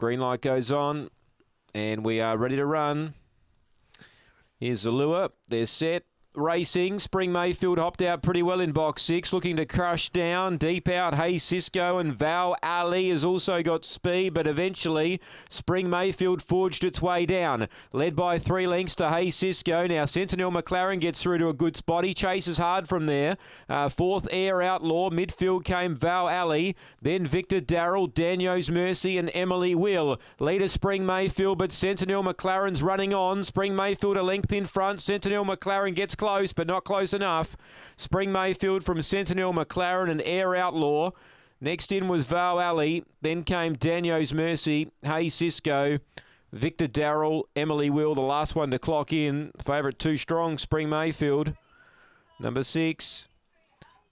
Green light goes on, and we are ready to run. Here's the lure. They're set. Racing, Spring Mayfield hopped out pretty well in box six, looking to crush down. Deep out, Hey Cisco and Val Ali has also got speed, but eventually Spring Mayfield forged its way down. Led by three lengths to Hey Cisco. Now Sentinel McLaren gets through to a good spot. He chases hard from there. Uh, fourth, Air Outlaw. Midfield came Val Ali. Then Victor Darrell, Daniels Mercy, and Emily Will. Leader Spring Mayfield, but Sentinel McLaren's running on. Spring Mayfield a length in front. Sentinel McLaren gets close, but not close enough. Spring Mayfield from Sentinel McLaren and Air Outlaw. Next in was Val Alley. Then came Daniels Mercy, Hey Cisco, Victor Darrell, Emily Will, the last one to clock in. Favourite two strong, Spring Mayfield. Number six,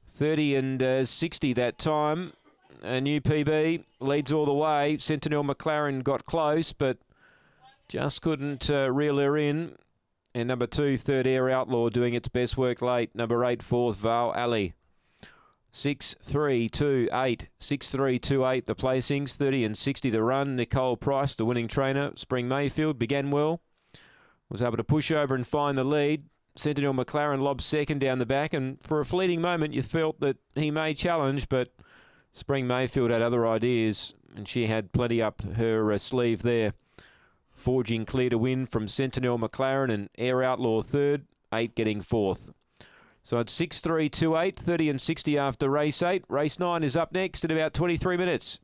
30 and uh, 60 that time. A new PB leads all the way. Sentinel McLaren got close, but just couldn't uh, reel her in. And number two, Third Air Outlaw doing its best work late. Number eight, fourth, Val Alley. Six, three, two, eight. Six, three, two, eight. The placings, 30 and 60 to run. Nicole Price, the winning trainer. Spring Mayfield began well. Was able to push over and find the lead. Sentinel McLaren lobbed second down the back, and for a fleeting moment, you felt that he may challenge, but Spring Mayfield had other ideas, and she had plenty up her uh, sleeve there. Forging clear to win from Sentinel McLaren and Air Outlaw third, eight getting fourth. So it's 6 3 2 8, 30 and 60 after race eight. Race nine is up next in about 23 minutes.